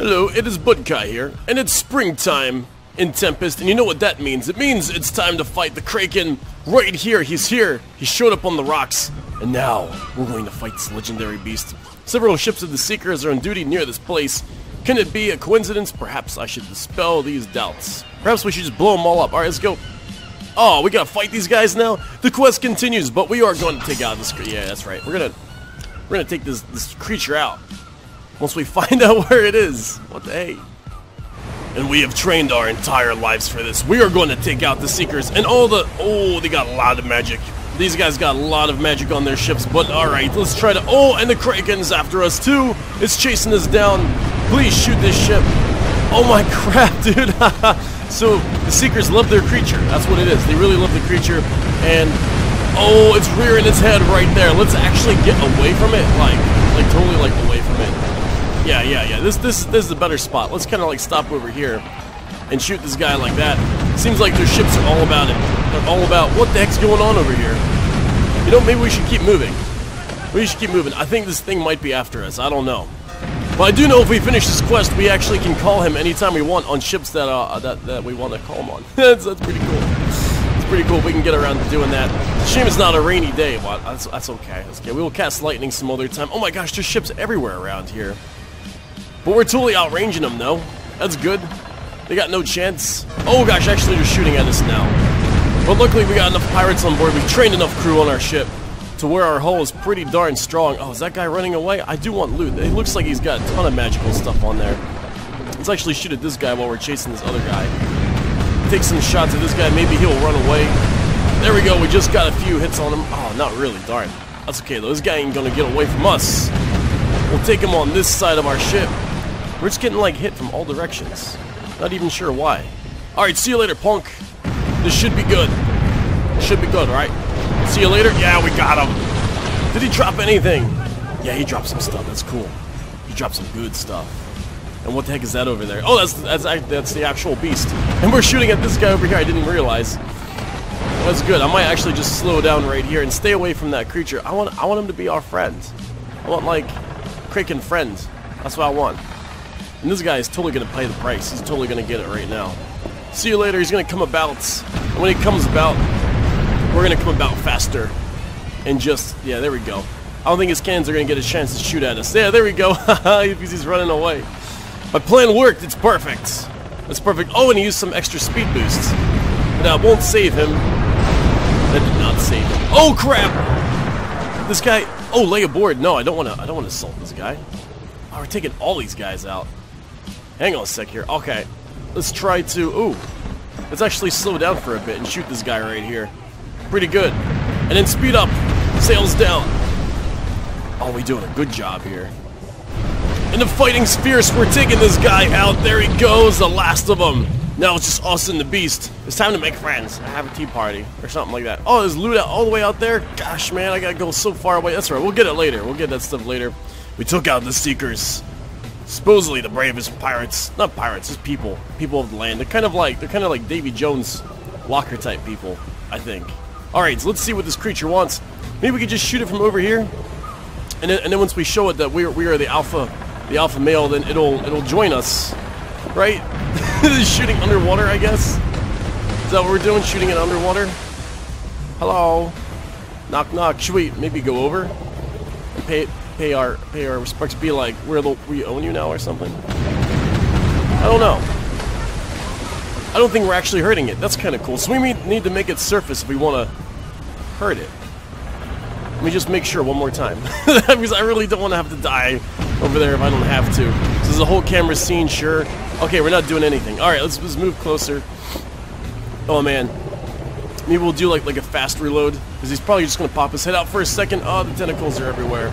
Hello, it is Budkai here, and it's springtime in Tempest, and you know what that means. It means it's time to fight the Kraken right here. He's here. He showed up on the rocks, and now we're going to fight this legendary beast. Several ships of the Seekers are on duty near this place. Can it be a coincidence? Perhaps I should dispel these doubts. Perhaps we should just blow them all up. Alright, let's go. Oh, we gotta fight these guys now? The quest continues, but we are going to take out this... Yeah, that's right. We're gonna... We're gonna take this, this creature out. Once we find out where it is. What the hey? And we have trained our entire lives for this. We are going to take out the Seekers and all the... Oh, they got a lot of magic. These guys got a lot of magic on their ships, but alright, let's try to... Oh, and the Kraken's after us too. It's chasing us down. Please shoot this ship. Oh my crap, dude. so, the Seekers love their creature. That's what it is. They really love the creature. And, oh, it's rearing its head right there. Let's actually get away from it. Like, like totally like away from it. Yeah, yeah, yeah. This this this is a better spot. Let's kind of like stop over here and shoot this guy like that. Seems like their ships are all about it. They're all about what the heck's going on over here. You know, maybe we should keep moving. We should keep moving. I think this thing might be after us. I don't know. But I do know if we finish this quest, we actually can call him anytime we want on ships that uh, that, that we want to call him on. that's, that's pretty cool. It's pretty cool we can get around to doing that. Shame it's not a rainy day, but that's, that's okay. That's okay. We will cast lightning some other time. Oh my gosh, there's ships everywhere around here. But we're totally outranging them, though. That's good. They got no chance. Oh gosh, actually they're shooting at us now. But luckily we got enough pirates on board. We've trained enough crew on our ship to where our hull is pretty darn strong. Oh, is that guy running away? I do want loot. It looks like he's got a ton of magical stuff on there. Let's actually shoot at this guy while we're chasing this other guy. Take some shots at this guy. Maybe he'll run away. There we go. We just got a few hits on him. Oh, not really. Darn. That's okay, though. This guy ain't gonna get away from us. We'll take him on this side of our ship. We're just getting, like, hit from all directions. Not even sure why. Alright, see you later, punk. This should be good. Should be good, right? See you later? Yeah, we got him. Did he drop anything? Yeah, he dropped some stuff. That's cool. He dropped some good stuff. And what the heck is that over there? Oh, that's that's that's the actual beast. And we're shooting at this guy over here. I didn't realize. That's good. I might actually just slow down right here and stay away from that creature. I want I want him to be our friend. I want like Kraken friend. That's what I want. And this guy is totally gonna pay the price. He's totally gonna get it right now. See you later. He's gonna come about. And when he comes about, we're gonna come about faster. And just yeah, there we go. I don't think his cannons are gonna get a chance to shoot at us. Yeah, there we go. because he's running away. My plan worked. It's perfect. That's perfect. Oh, and he used some extra speed boosts. But that won't save him. That did not save him. Oh crap! This guy. Oh, lay aboard. No, I don't want to. I don't want to assault this guy. Oh, we're taking all these guys out. Hang on a sec here. Okay, let's try to. Ooh, let's actually slow down for a bit and shoot this guy right here. Pretty good. And then speed up. Sails down. Oh, we doing a good job here. And the fighting's fierce. We're taking this guy out. There he goes, the last of them. Now it's just us and the beast. It's time to make friends. I Have a tea party or something like that. Oh, there's loot out all the way out there. Gosh, man, I gotta go so far away. That's right. We'll get it later. We'll get that stuff later. We took out the Seekers. Supposedly the bravest pirates. Not pirates, just people. People of the land. They're kind of like they're kind of like Davy Jones Walker type people, I think. Alright, so let's see what this creature wants. Maybe we could just shoot it from over here. And then, and then once we show it that we are, we are the alpha the alpha male, then it'll it'll join us. Right? Shooting underwater, I guess? Is that what we're doing? Shooting it underwater? Hello? Knock knock. Should we maybe go over? And pay pay our pay our respects be like we're the we own you now or something? I don't know. I don't think we're actually hurting it. That's kind of cool. So we need to make it surface if we want to hurt it. Let me just make sure one more time. because I really don't want to have to die over there if I don't have to. So there's a whole camera scene, sure. Okay, we're not doing anything. Alright, let's, let's move closer. Oh man. Maybe we'll do like like a fast reload. Because he's probably just going to pop his head out for a second. Oh, the tentacles are everywhere.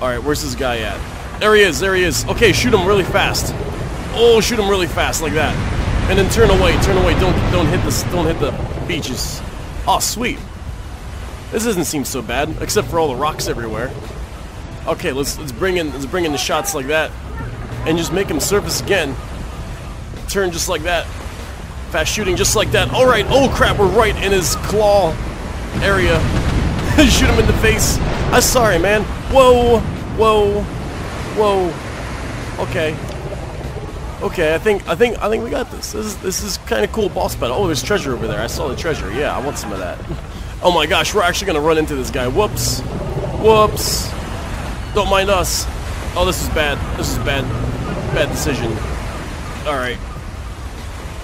Alright, where's this guy at? There he is, there he is. Okay, shoot him really fast. Oh, shoot him really fast like that. And then turn away, turn away. Don't don't hit the don't hit the beaches. Oh, sweet. This doesn't seem so bad, except for all the rocks everywhere. Okay, let's let's bring in let's bring in the shots like that, and just make him surface again. Turn just like that. Fast shooting just like that. All right. Oh crap, we're right in his claw area. Shoot him in the face. I'm sorry, man. Whoa, whoa, whoa. Okay. Okay, I think I think I think we got this. This is this is kind of cool boss battle. Oh, there's treasure over there. I saw the treasure. Yeah, I want some of that. oh my gosh, we're actually gonna run into this guy. Whoops. Whoops. Don't mind us. Oh, this is bad. This is bad. Bad decision. All right.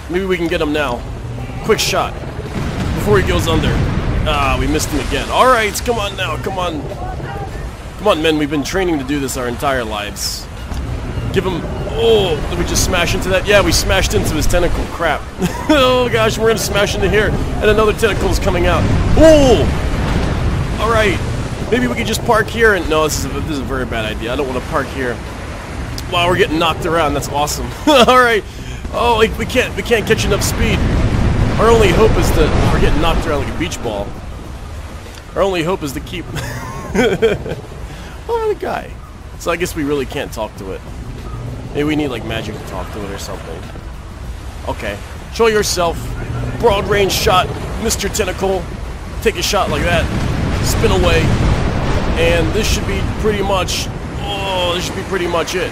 Maybe we can get him now. Quick shot before he goes under. Ah, we missed him again. All right, come on now. Come on. Come on, men. We've been training to do this our entire lives. Give him... Oh, did we just smash into that? Yeah, we smashed into his tentacle. Crap. oh, gosh, we're going to smash into here. And another tentacle is coming out. Oh! All right. Maybe we could just park here and... No, this is, a, this is a very bad idea. I don't want to park here. Wow, we're getting knocked around. That's awesome. All right. Oh, like, we can't we can't catch enough speed. Our only hope is to... We're getting knocked around like a beach ball. Our only hope is to keep... oh, the guy. So I guess we really can't talk to it. Maybe we need like magic to talk to it or something. Okay. Show yourself. Broad range shot. Mr. Tentacle. Take a shot like that. Spin away. And this should be pretty much... Oh, this should be pretty much it.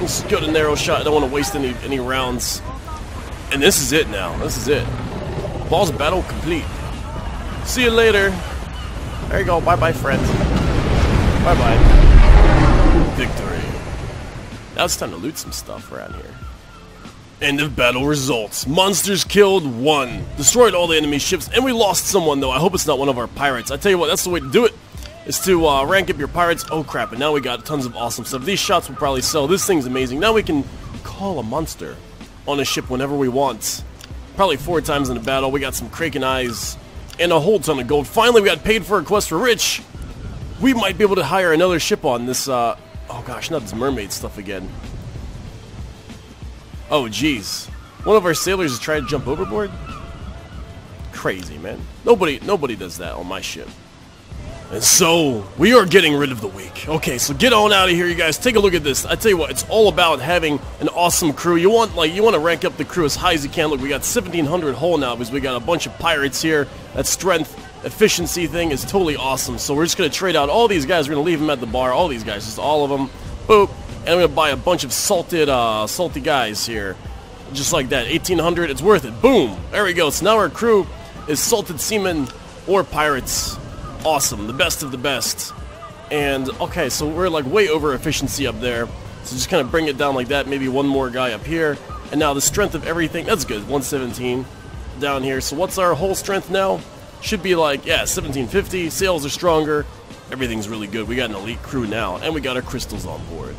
Let's go to narrow shot. I don't want to waste any, any rounds. And this is it now. This is it. Boss battle complete. See you later. There you go. Bye-bye, friends. Bye-bye. Victory. Now it's time to loot some stuff around here. End of battle results. Monsters killed one. Destroyed all the enemy ships, and we lost someone, though. I hope it's not one of our pirates. I tell you what, that's the way to do it. Is to uh, rank up your pirates. Oh crap, and now we got tons of awesome stuff. These shots will probably sell. This thing's amazing. Now we can call a monster on a ship whenever we want. Probably four times in a battle. We got some Kraken eyes and a whole ton of gold. Finally, we got paid for a quest for Rich. We might be able to hire another ship on this, uh... Oh gosh, not this mermaid stuff again. Oh, jeez. One of our sailors is trying to jump overboard? Crazy, man. Nobody, nobody does that on my ship. And so, we are getting rid of the weak. Okay, so get on out of here, you guys. Take a look at this. I tell you what, it's all about having an awesome crew. You want, like, you want to rank up the crew as high as you can. Look, we got 1,700 hull now because we got a bunch of pirates here. That strength, efficiency thing is totally awesome. So we're just going to trade out all these guys. We're going to leave them at the bar. All these guys, just all of them. Boop. And I'm going to buy a bunch of salted, uh, salty guys here. Just like that. 1,800. It's worth it. Boom. There we go. So now our crew is salted seamen or pirates awesome, the best of the best. And, okay, so we're like way over efficiency up there. So just kind of bring it down like that, maybe one more guy up here. And now the strength of everything, that's good, 117 down here. So what's our whole strength now? Should be like, yeah, 1750, sails are stronger, everything's really good. We got an elite crew now, and we got our crystals on board.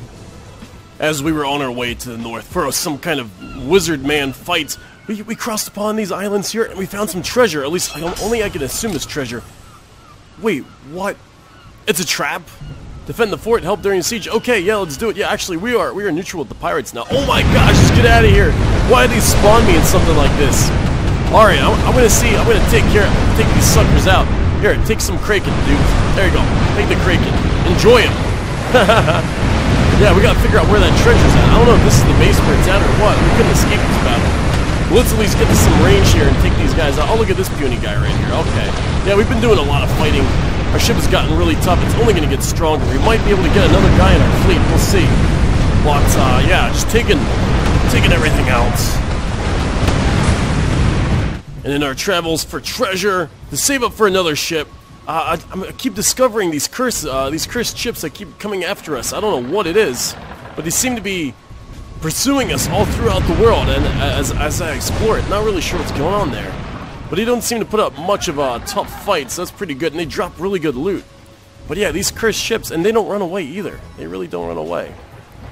As we were on our way to the north for some kind of wizard man fight, we, we crossed upon these islands here, and we found some treasure. At least, only I can assume it's treasure. Wait, what? It's a trap? Defend the fort, help during the siege. Okay, yeah, let's do it. Yeah, actually, we are we are neutral with the pirates now. Oh my gosh, just get out of here. Why did they spawn me in something like this? Alright, I'm, I'm, gonna see, I'm gonna take care, take these suckers out. Here, take some Kraken, dude. There you go. Take the Kraken. Enjoy him. yeah, we gotta figure out where that treasure's at. I don't know if this is the base where it's at or what. We couldn't escape this battle. Let's at least get to some range here and take these guys out. Oh, look at this puny guy right here. Okay. Yeah, we've been doing a lot of fighting. Our ship has gotten really tough. It's only going to get stronger. We might be able to get another guy in our fleet. We'll see. But, uh, yeah, just taking, taking everything out. And in our travels for treasure, to save up for another ship, uh, I, I, keep discovering these cursed, uh, these cursed ships that keep coming after us. I don't know what it is, but they seem to be pursuing us all throughout the world. And as, as I explore it, not really sure what's going on there. But he don't seem to put up much of a tough fight, so that's pretty good. And they drop really good loot. But yeah, these cursed ships, and they don't run away either. They really don't run away.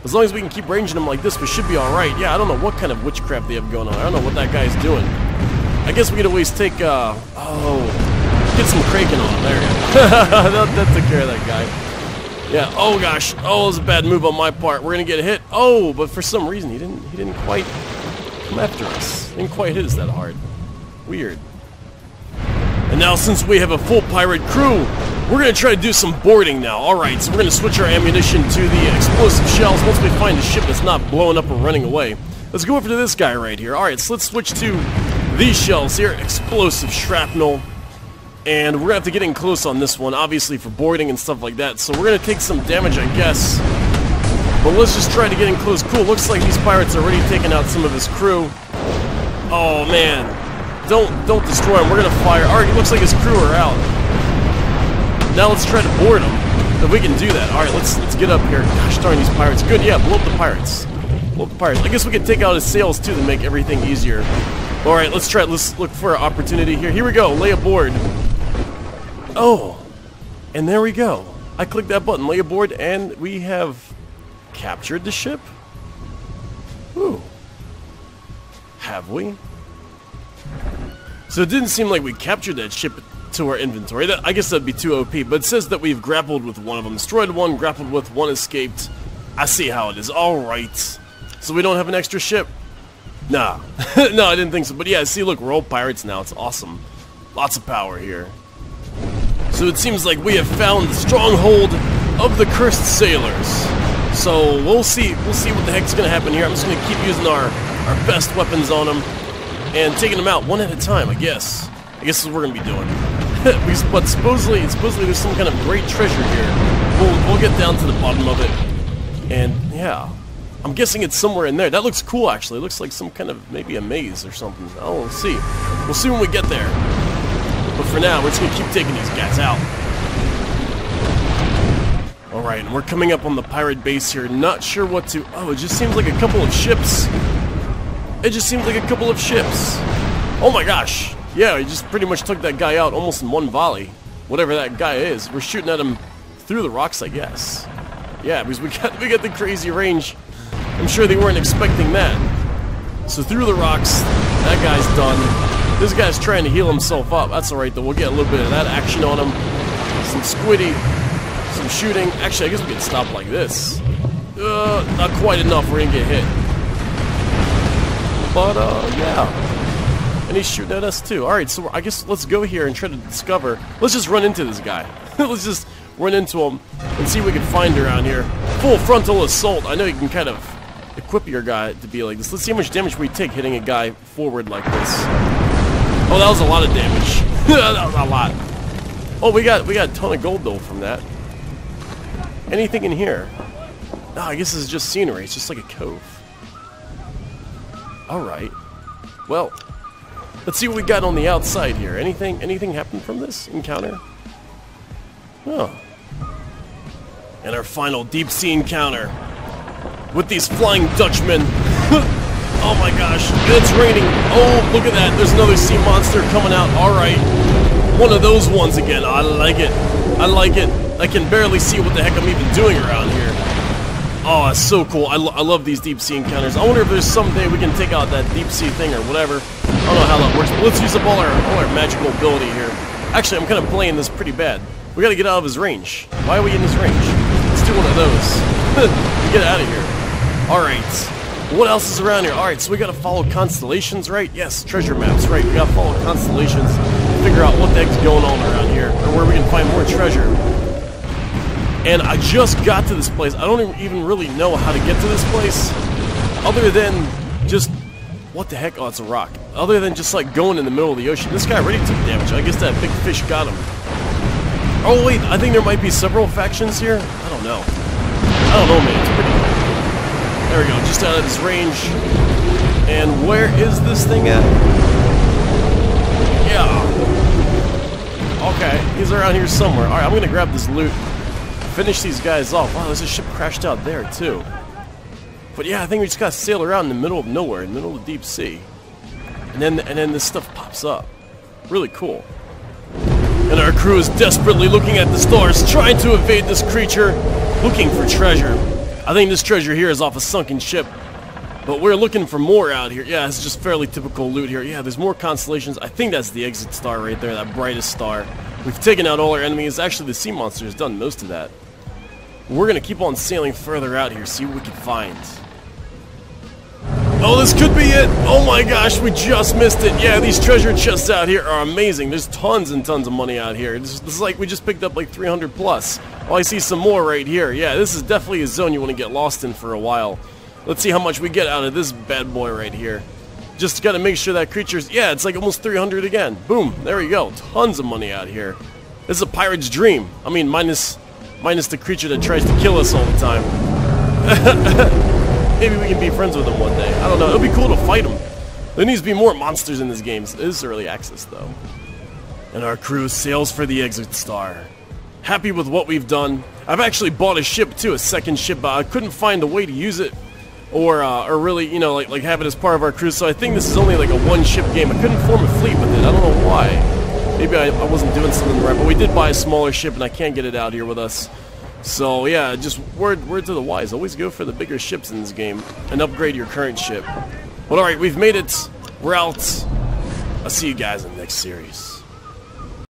As long as we can keep ranging them like this, we should be alright. Yeah, I don't know what kind of witchcraft they have going on. I don't know what that guy's doing. I guess we could always take, uh... Oh... Get some Kraken on. There you go. that, that took care of that guy. Yeah, oh gosh. Oh, it was a bad move on my part. We're gonna get hit. Oh, but for some reason, he didn't, he didn't quite come after us. Didn't quite hit us that hard. Weird. And now since we have a full pirate crew, we're to try to do some boarding now. Alright, so we're to switch our ammunition to the explosive shells once we find a ship that's not blowing up or running away. Let's go over to this guy right here. Alright, so let's switch to these shells here. Explosive shrapnel. And we're going to have to get in close on this one, obviously for boarding and stuff like that. So we're going to take some damage, I guess. But let's just try to get in close. Cool, looks like these pirates are already taking out some of his crew. Oh, man. Don't don't destroy him. We're going to fire. Alright, looks like his crew are out. Now let's try to board him. If we can do that. Alright, let's let's get up here. Gosh darn these pirates. Good, yeah, blow up the pirates. Blow up the pirates. I guess we can take out his sails too to make everything easier. Alright, let's try let's look for an opportunity here. Here we go, lay aboard. Oh. And there we go. I clicked that button, lay aboard, and we have captured the ship? Ooh. Have we? So it didn't seem like we captured that ship to our inventory. That, I guess that'd be too OP, but it says that we've grappled with one of them. Destroyed one, grappled with one, escaped. I see how it is. Alright. So we don't have an extra ship? Nah. no, I didn't think so. But yeah, see, look, we're all pirates now. It's awesome. Lots of power here. So it seems like we have found the stronghold of the cursed sailors. So we'll see. We'll see what the heck's gonna happen here. I'm just gonna keep using our our best weapons on them and taking them out one at a time. I guess. I guess that's what we're gonna be doing. but supposedly, supposedly there's some kind of great treasure here. We'll we'll get down to the bottom of it. And yeah, I'm guessing it's somewhere in there. That looks cool, actually. It looks like some kind of maybe a maze or something. Oh, we'll see. We'll see when we get there. But for now, we're just gonna keep taking these guys out. Alright, and we're coming up on the pirate base here. Not sure what to... Oh, it just seems like a couple of ships. It just seems like a couple of ships. Oh my gosh. Yeah, he just pretty much took that guy out almost in one volley. Whatever that guy is. We're shooting at him through the rocks, I guess. Yeah, because we got, we got the crazy range. I'm sure they weren't expecting that. So through the rocks, that guy's done. This guy's trying to heal himself up. That's alright, though. We'll get a little bit of that action on him. Some squiddy some shooting. Actually, I guess we can stop like this. Uh, not quite enough. We're gonna get hit. But, uh, yeah. And he's shooting at us, too. Alright, so I guess let's go here and try to discover... Let's just run into this guy. let's just run into him and see what we can find around here. Full frontal assault. I know you can kind of equip your guy to be like this. Let's see how much damage we take hitting a guy forward like this. Oh, that was a lot of damage. that was a lot. Oh, we got we got a ton of gold though from that. Anything in here? No, I guess this is just scenery. It's just like a cove. Alright. Well, let's see what we got on the outside here. Anything anything happened from this encounter? Oh. And our final deep sea encounter with these flying Dutchmen. oh my gosh, it's raining. Oh, look at that. There's another sea monster coming out. Alright. One of those ones again. I like it. I like it. I can barely see what the heck I'm even doing around here. Oh, it's so cool. I, lo I love these deep sea encounters. I wonder if there's someday we can take out that deep sea thing or whatever. I don't know how that works, but let's use up all our, all our magical ability here. Actually, I'm kind of playing this pretty bad. We gotta get out of his range. Why are we in his range? Let's do one of those. get out of here. Alright. What else is around here? Alright, so we gotta follow constellations, right? Yes, treasure maps, right. We gotta follow constellations, figure out what the heck's going on around here, or where we can find more treasure. And I just got to this place. I don't even really know how to get to this place. Other than just... What the heck? Oh, it's a rock. Other than just like going in the middle of the ocean. This guy already took damage. I guess that big fish got him. Oh wait, I think there might be several factions here. I don't know. I don't know, man. There we go. Just out of this range. And where is this thing at? Yeah. Okay, he's around here somewhere. Alright, I'm gonna grab this loot finish these guys off. Wow, there's a ship crashed out there, too. But yeah, I think we just gotta sail around in the middle of nowhere, in the middle of the deep sea. And then, and then this stuff pops up. Really cool. And our crew is desperately looking at the stars, trying to evade this creature, looking for treasure. I think this treasure here is off a sunken ship. But we're looking for more out here. Yeah, it's just fairly typical loot here. Yeah, there's more constellations. I think that's the exit star right there, that brightest star. We've taken out all our enemies. Actually, the sea monster has done most of that. We're going to keep on sailing further out here, see what we can find. Oh, this could be it! Oh my gosh, we just missed it! Yeah, these treasure chests out here are amazing. There's tons and tons of money out here. This, this is like we just picked up like 300 plus. Oh, I see some more right here. Yeah, this is definitely a zone you want to get lost in for a while. Let's see how much we get out of this bad boy right here. Just gotta make sure that creature's... Yeah, it's like almost 300 again. Boom, there we go. Tons of money out here. This is a pirate's dream. I mean, minus minus the creature that tries to kill us all the time. Maybe we can be friends with him one day. I don't know. It'll be cool to fight him. There needs to be more monsters in this game. Is early access, though. And our crew sails for the exit star. Happy with what we've done. I've actually bought a ship, too, a second ship, but I couldn't find a way to use it or uh, or really, you know, like like have it as part of our crew. So I think this is only like a one-ship game. I couldn't form a fleet with it. I don't know why. Maybe I, I wasn't doing something right, but we did buy a smaller ship, and I can't get it out here with us. So yeah, just word word to the wise. Always go for the bigger ships in this game and upgrade your current ship. But alright, we've made it. We're out. I'll see you guys in the next series.